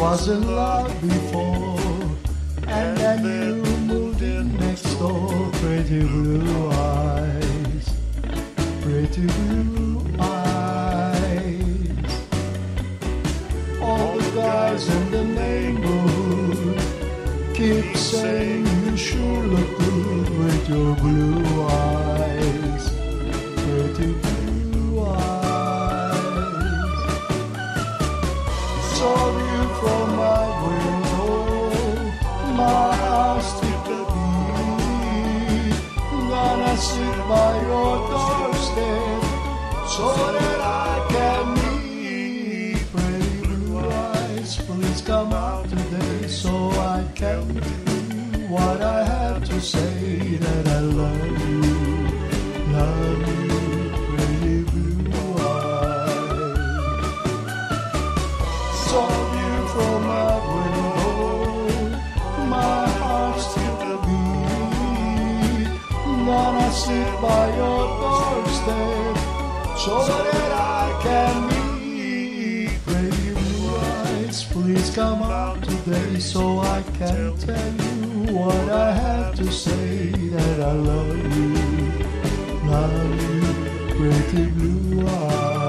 was in love before, and then you moved in next door. Pretty blue eyes, pretty blue eyes. All the guys in the neighborhood keep saying you sure look good with your blue eyes, pretty blue by your doorstep so that I can meet pretty blue eyes. Please come out today so I can do what I have to say that I love you, love you, pretty blue eyes. Saw Gonna sit by your doorstep so that I can meet pretty blue eyes. Please come out today so I can tell you what I have to say that I love you, love you, pretty blue eyes.